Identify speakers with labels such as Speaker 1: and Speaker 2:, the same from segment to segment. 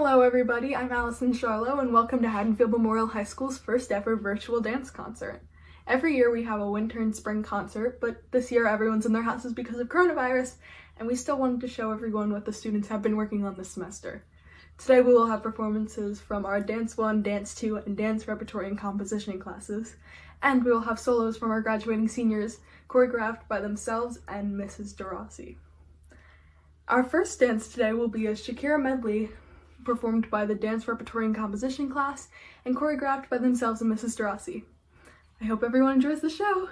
Speaker 1: Hello everybody, I'm Allison Charlo and welcome to Haddonfield Memorial High School's first ever virtual dance concert. Every year we have a winter and spring concert, but this year everyone's in their houses because of coronavirus, and we still wanted to show everyone what the students have been working on this semester. Today we will have performances from our Dance 1, Dance 2, and Dance Repertory and Compositioning classes, and we will have solos from our graduating seniors choreographed by themselves and Mrs. De Rossi. Our first dance today will be a Shakira medley performed by the Dance Repertory and Composition class and choreographed by themselves and Mrs. De Rossi. I hope everyone enjoys the show!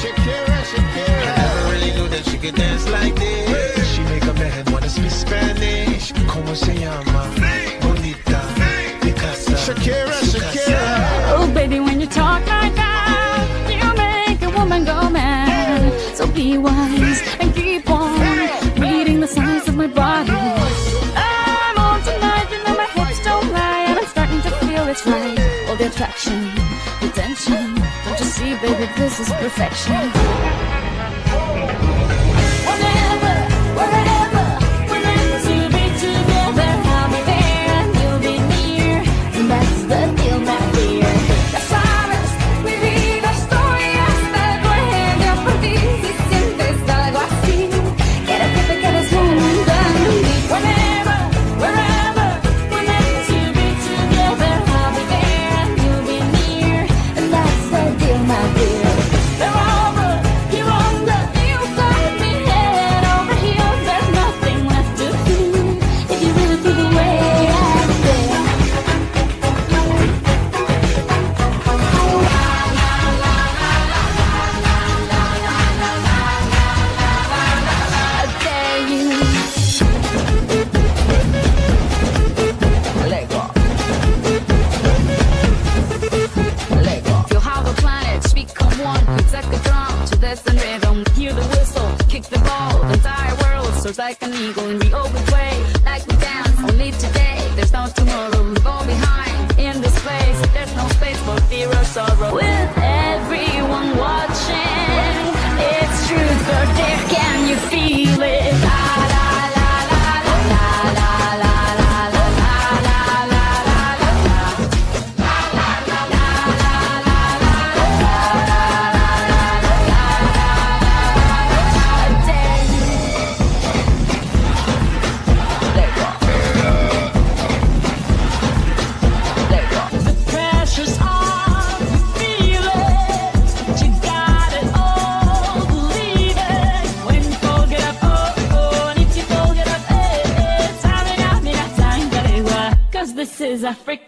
Speaker 2: Shakira, Shakira. I never really knew that she could dance like this. She make a man wanna speak Spanish. Como se llama? Bonita. Picasa. Shakira, Shakira.
Speaker 3: Attraction, the tension. Don't you see, baby, this is perfection. Africa.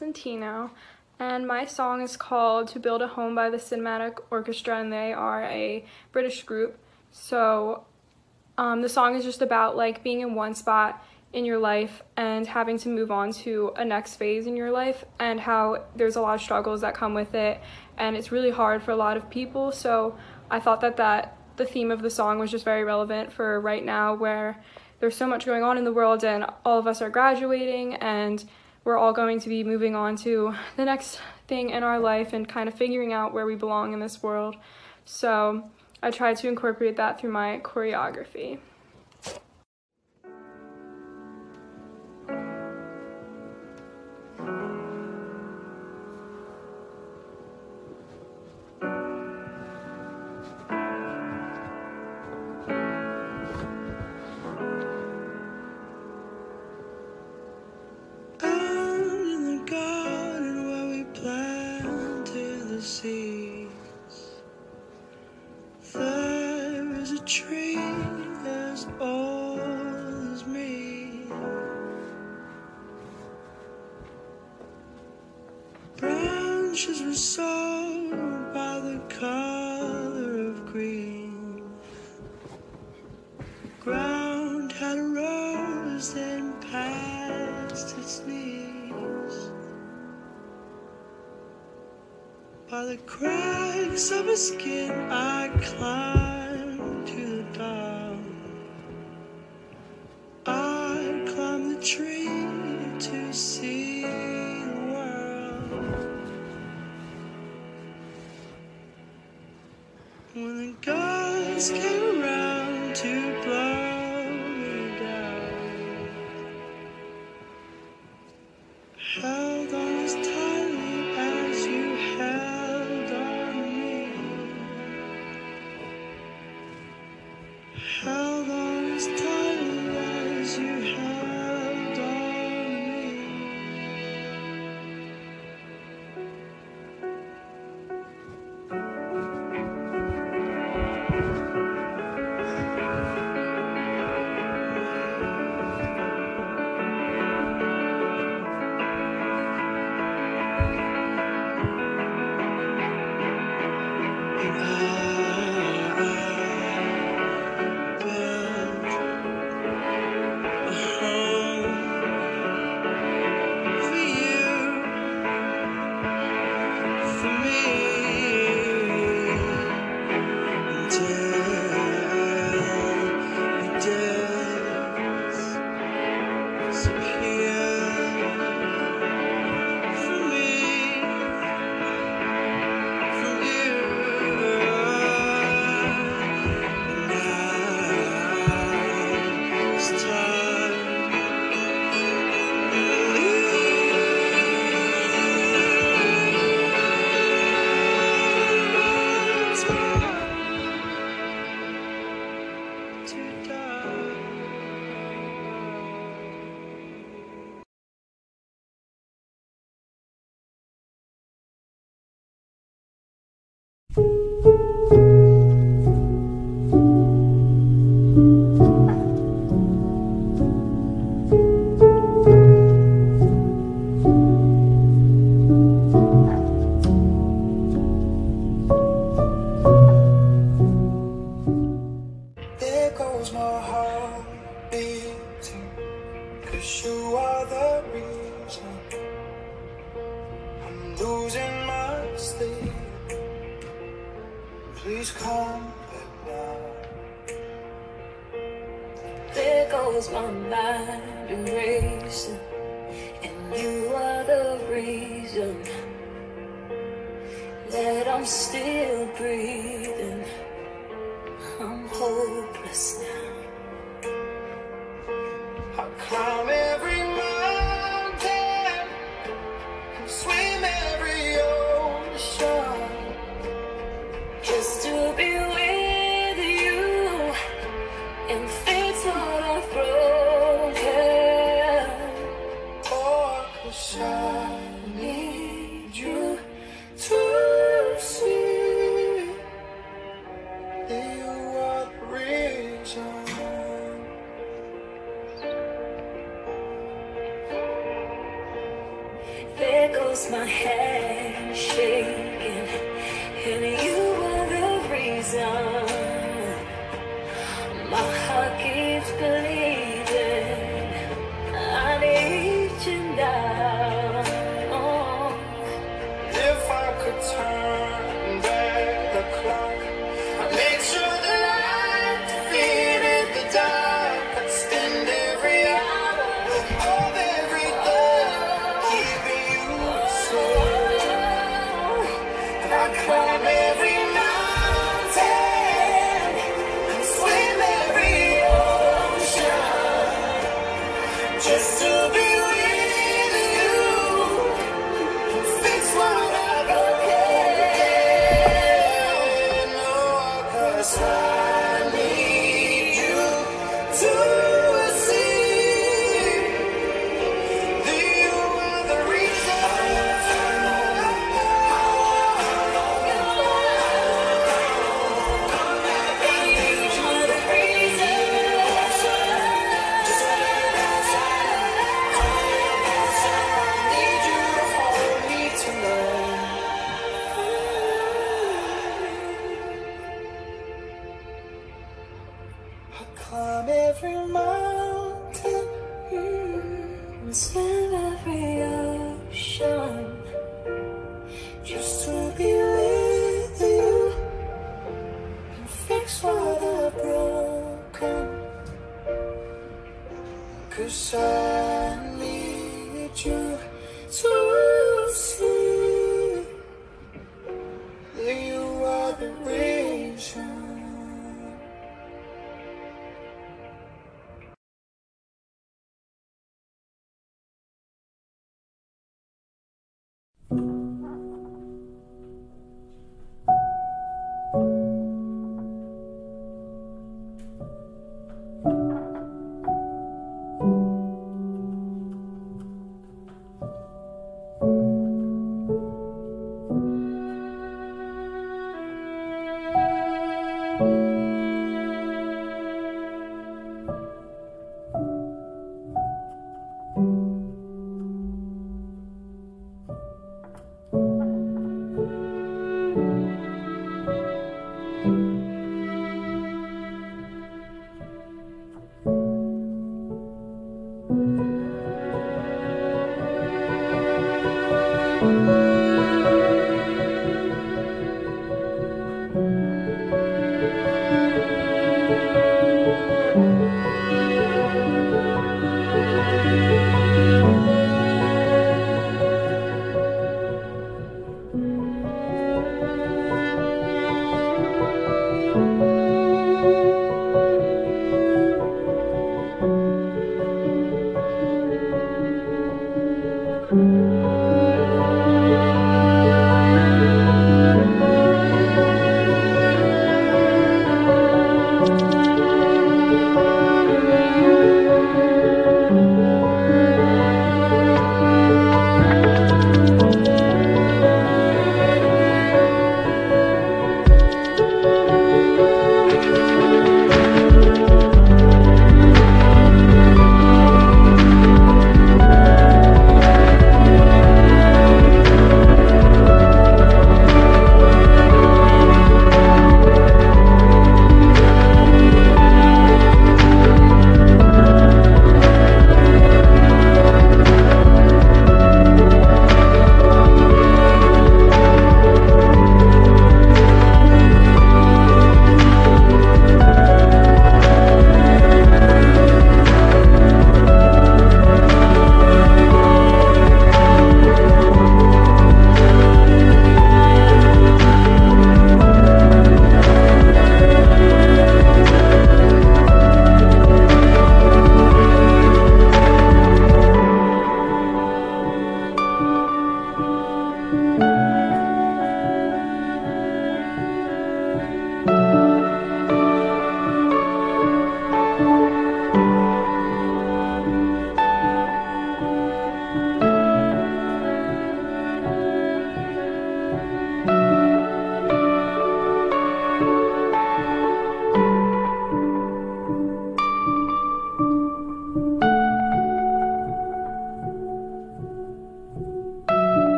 Speaker 4: Julia Costantino, and my song is called To Build a Home by the Cinematic Orchestra, and they are a British group. So, um, the song is just about like being in one spot in your life and having to move on to a next phase in your life, and how there's a lot of struggles that come with it, and it's really hard for a lot of people. So, I thought that that the theme of the song was just very relevant for right now, where there's so much going on in the world and all of us are graduating and we're all going to be moving on to the next thing in our life and kind of figuring out where we belong in this world. So I tried to incorporate that through my choreography.
Speaker 5: Gods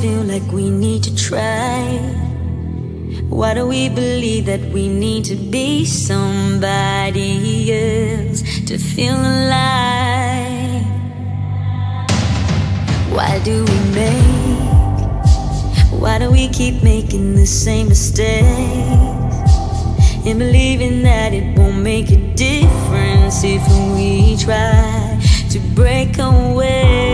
Speaker 6: feel like we need to try? Why do we believe that we need to be somebody else to feel alive? Why do we make? Why do we keep making the same mistakes? And believing that it won't make a difference if we try to break away.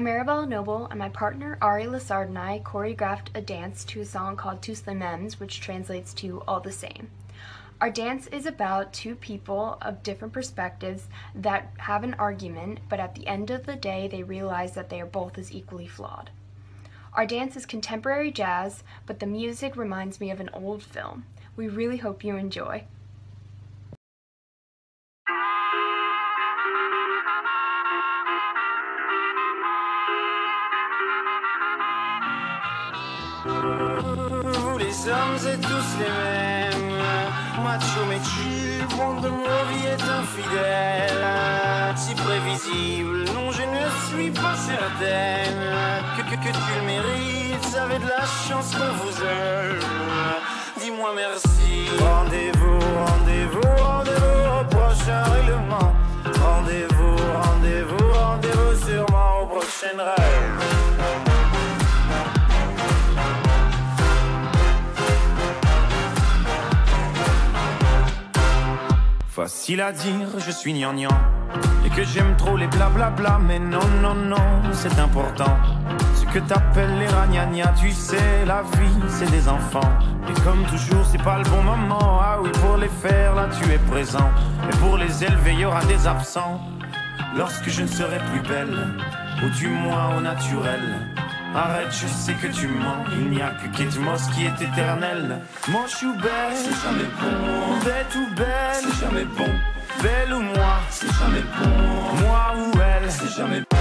Speaker 7: I'm Arabella Noble, and my partner Ari Lassard and I choreographed a dance to a song called Tous les Mêmes, which translates to All the Same. Our dance is about two people of different perspectives that have an argument, but at the end of the day, they realize that they are both as equally flawed. Our dance is contemporary jazz, but the music reminds me of an old film. We really hope you enjoy.
Speaker 2: Hommes êtes tous les mêmes. Macho mais tu, monde de vie est infidèle Si prévisible, non je ne suis pas certaine. Que, que, que tu le mérites, avez de la chance qu'on vous aime Dis-moi merci. Rendez-vous, rendez-vous, rendez-vous au prochain règlement. Rendez-vous, rendez-vous, rendez-vous sûrement au prochain rêve Facile à dire, je suis gnangnan. Et que j'aime trop les blablabla Mais non, non, non, c'est important. Ce que t'appelles les ragnagnas Tu sais, la vie, c'est des enfants. Et comme toujours, c'est pas le bon moment. Ah oui, pour les faire, là, tu es présent. Mais pour les élever, y aura des absents. Lorsque je ne serai plus belle Ou du moins au naturel Arrête, je sais que tu mens. Il n'y a que Kate Moss qui est éternel. Mon chou belle, c'est jamais bon. Bête ou belle, c'est jamais bon. Belle ou moi, c'est jamais bon. Moi ou elle, c'est jamais bon.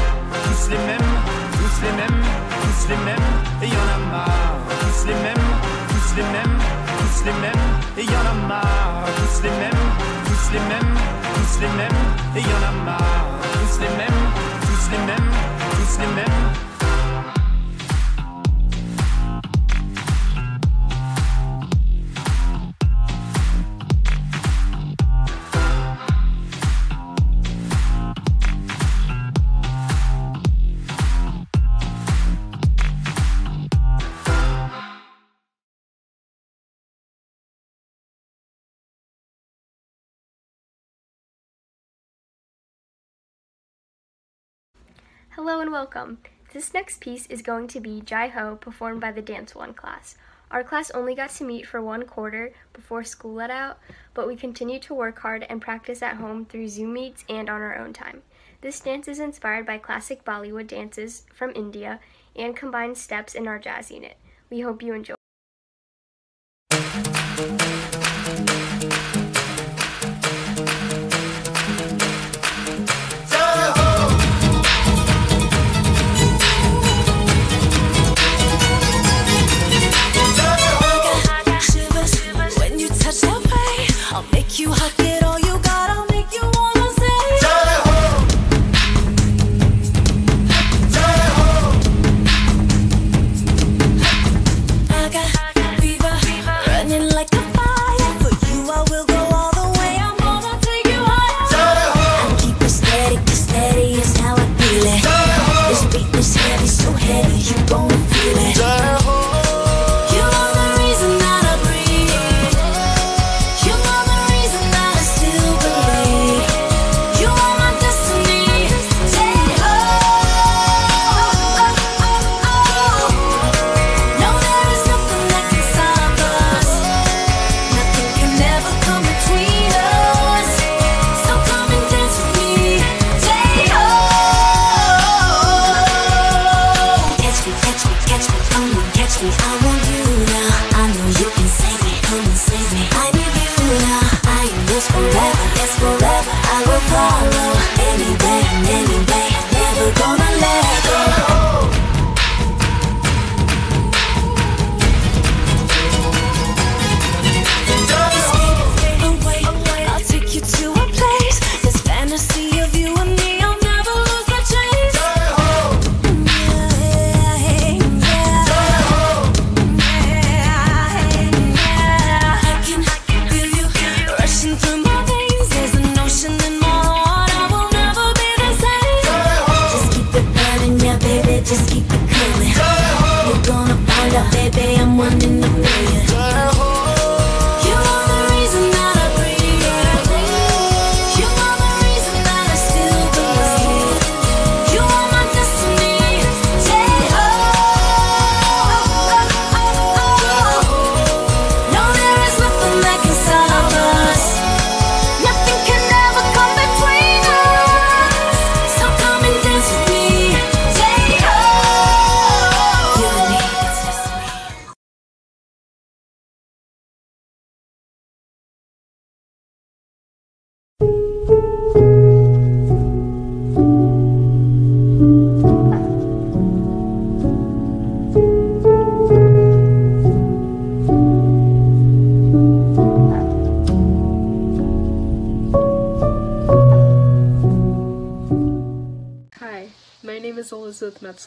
Speaker 2: Tous les mêmes, tous les mêmes, tous les mêmes, et y en a marre. Tous les mêmes, tous les mêmes, tous les mêmes, et y en a marre. Tous les mêmes, tous les mêmes, tous les mêmes, et y en a marre. Tous les mêmes, tous les mêmes, tous les mêmes.
Speaker 8: Hello and welcome. This next piece is going to be Jai Ho performed by the Dance One class. Our class only got to meet for one quarter before school let out, but we continue to work hard and practice at home through Zoom meets and on our own time. This dance is inspired by classic Bollywood dances from India and combines steps in our jazz unit. We hope you enjoy.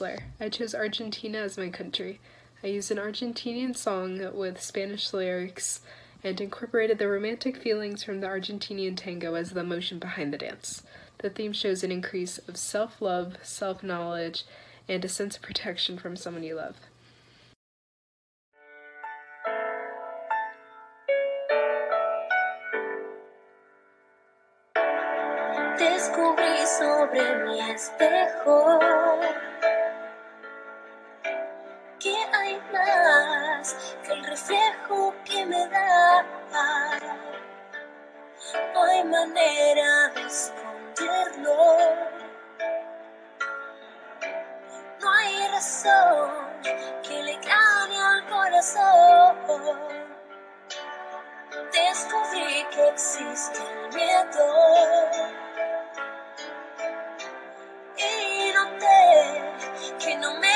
Speaker 6: I
Speaker 9: chose Argentina as my country. I used an Argentinian song with Spanish lyrics and incorporated the romantic feelings from the Argentinian tango as the emotion behind the dance. The theme shows an increase of self love, self knowledge, and a sense of protection from someone you love.
Speaker 6: Descubrí sobre mi espejo. manera de esconderlo. No hay razón que le gane al corazón. Descubrí que existe el miedo. Y noté que no me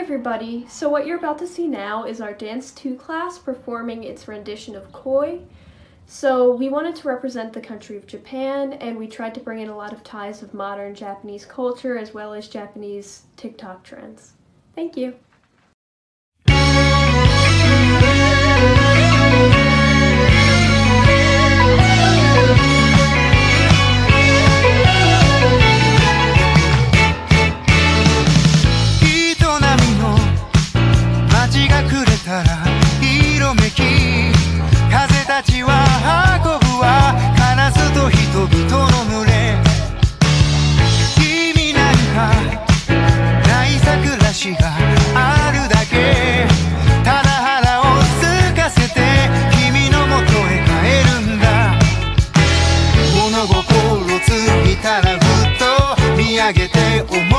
Speaker 10: everybody! So what you're about to see now is our Dance 2 class performing its rendition of Koi. So we wanted to represent the country of Japan and we tried to bring in a lot of ties of modern Japanese culture as well as Japanese TikTok trends. Thank you!
Speaker 11: ちは運ぶわカラずと人々の群れ。君なんか大いさくらしがあるだけ。ただ腹をすかせて君のもとへ帰るんだ。物心ついたらふっと見上げて思う。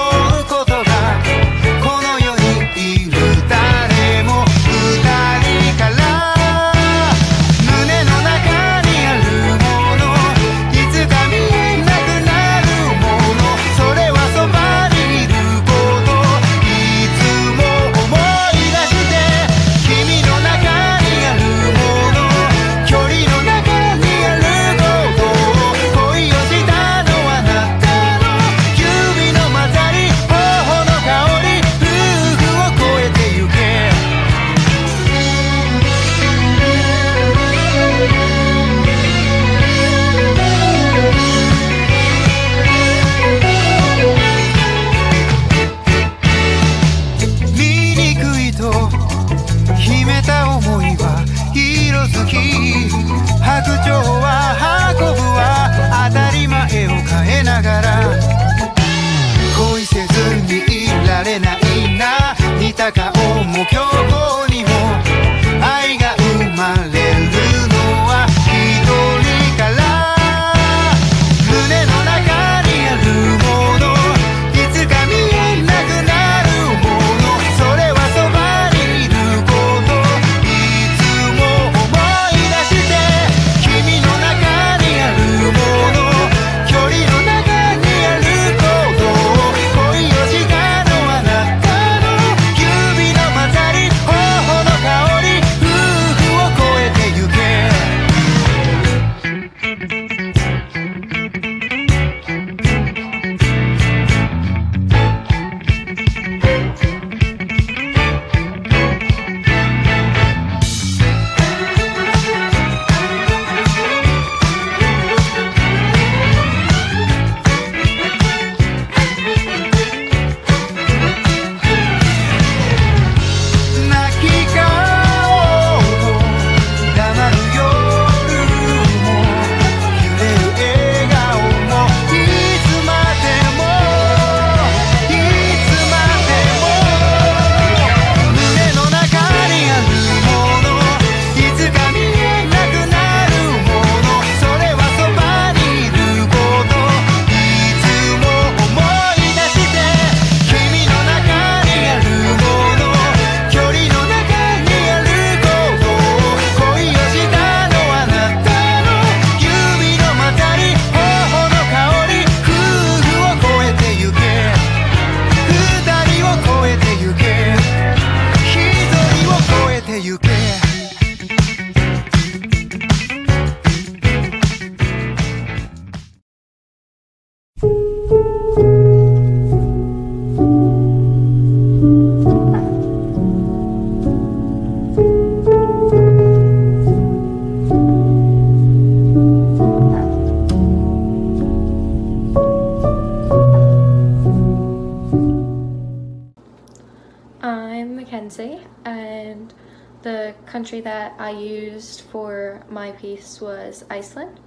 Speaker 12: My piece was Iceland,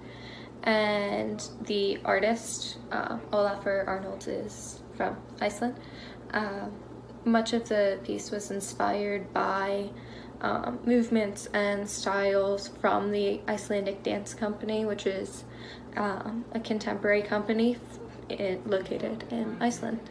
Speaker 12: and the artist uh, Olafur Arnold is from Iceland. Um, much of the piece was inspired by um, movements and styles from the Icelandic Dance Company, which is um, a contemporary company located in Iceland.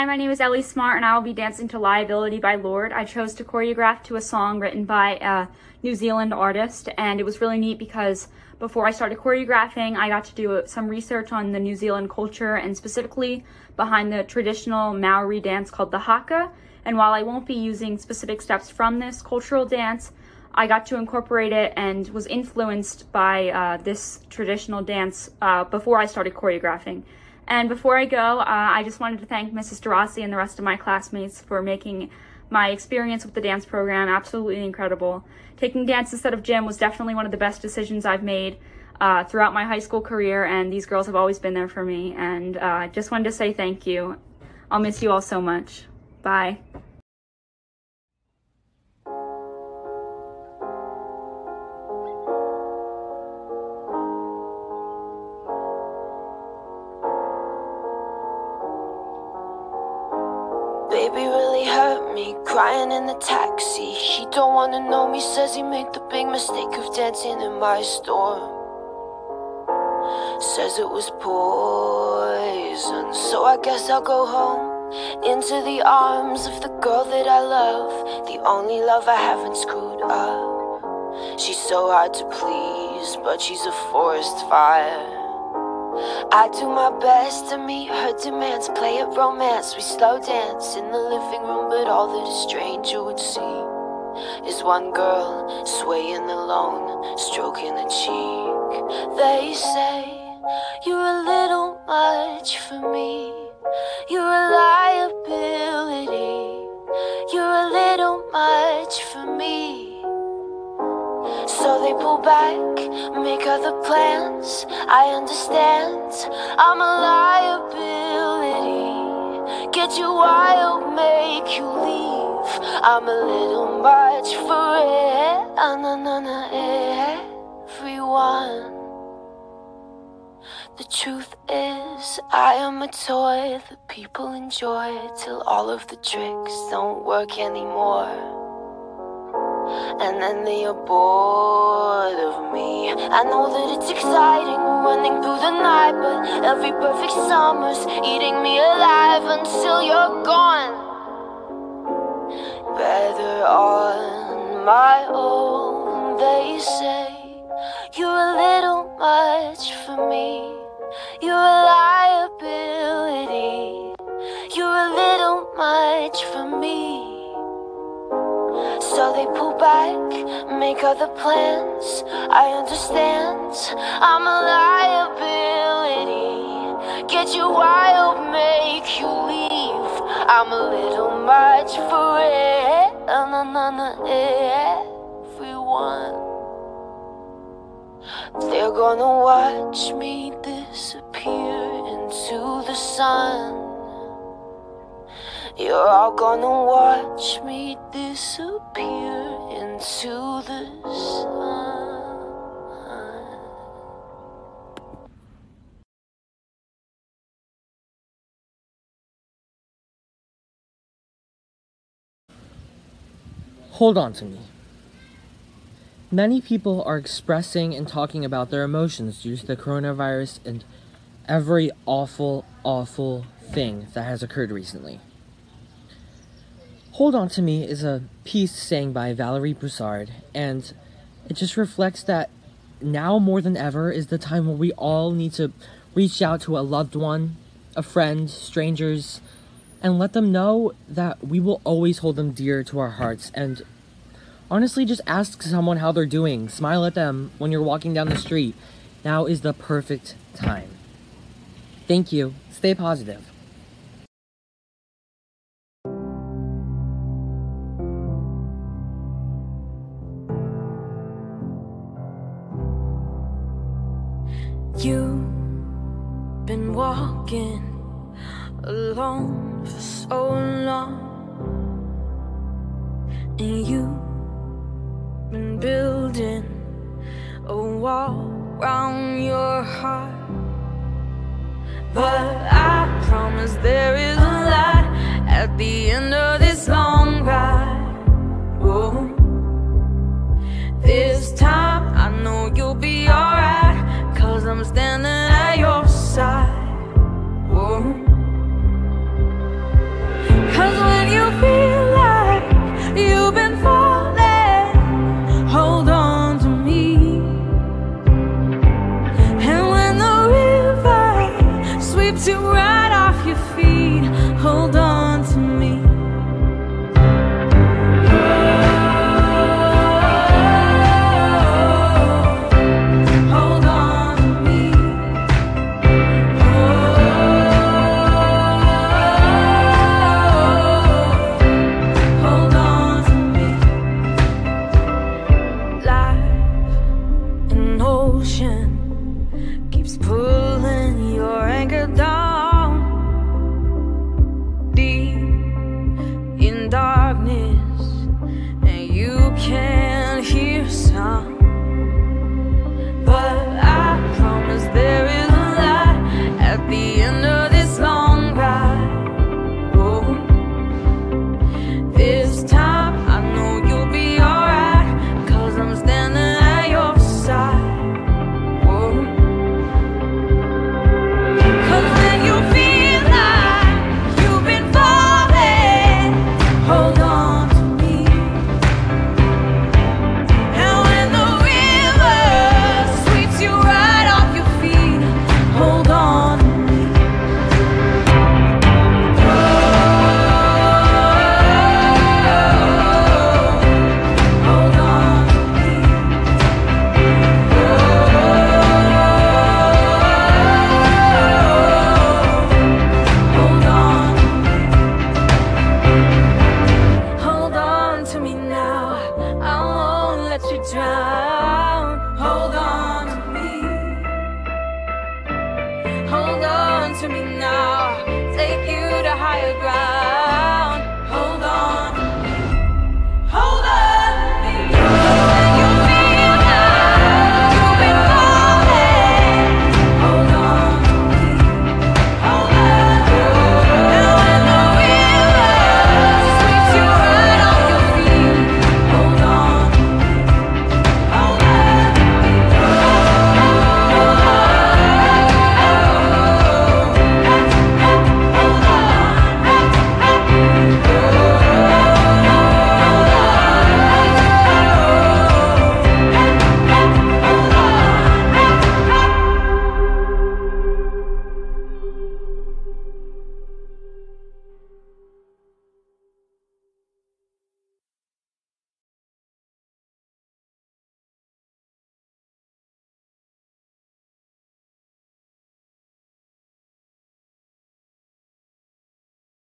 Speaker 13: Hi, my name is Ellie Smart, and I will be dancing to Liability by Lorde. I chose to choreograph to a song written by a New Zealand artist, and it was really neat because before I started choreographing, I got to do some research on the New Zealand culture and specifically behind the traditional Maori dance called the haka. And while I won't be using specific steps from this cultural dance, I got to incorporate it and was influenced by uh, this traditional dance uh, before I started choreographing. And before I go, uh, I just wanted to thank Mrs. De Rossi and the rest of my classmates for making my experience with the dance program absolutely incredible. Taking dance instead of gym was definitely one of the best decisions I've made uh, throughout my high school career, and these girls have always been there for me. And uh, just wanted to say thank you. I'll miss you all so much. Bye.
Speaker 14: Mistake of dancing in my storm. says it was poison. So I guess I'll go home into the arms of the girl that I love, the only love I haven't screwed up. She's so hard to please, but she's a forest fire. I do my best to meet her demands, play it romance. We slow dance in the living room, but all that a stranger would see is one girl swaying alone, stroking a cheek. They say you're a little much for me. You're a liability. You're a little much for me. So they pull back, make other plans. I understand. I'm a liability. Get you wild, make you leave. I'm a little much for it. Everyone. The truth is, I am a toy that people enjoy till all of the tricks don't work anymore. And then they are bored of me. I know that it's exciting running through the night, but every perfect summer's eating me alive until you're gone. Better on my own, they say. You're a little much for me. You're a liability. You're a little much for me. So they pull back, make other plans. I understand. I'm a liability. Get you wild, make you leave. I'm a little much for everyone. They're gonna watch me disappear into the sun. You're all gonna watch me disappear into the sun.
Speaker 15: Hold on to me. Many people are expressing and talking about their emotions due to the coronavirus and every awful, awful thing that has occurred recently. Hold On to Me is a piece sang by Valerie Broussard, and it just reflects that now more than ever is the time where we all need to reach out to a loved one, a friend, strangers, and let them know that we will always hold them dear to our hearts and honestly just ask someone how they're doing. Smile at them when you're walking down the street. Now is the perfect time. Thank you. Stay positive.
Speaker 6: You've been walking alone so long, and you've been building a wall around your heart. But I promise there is
Speaker 16: a light at the end of this long ride. Whoa. This time I know you'll be alright, cause I'm standing at your side.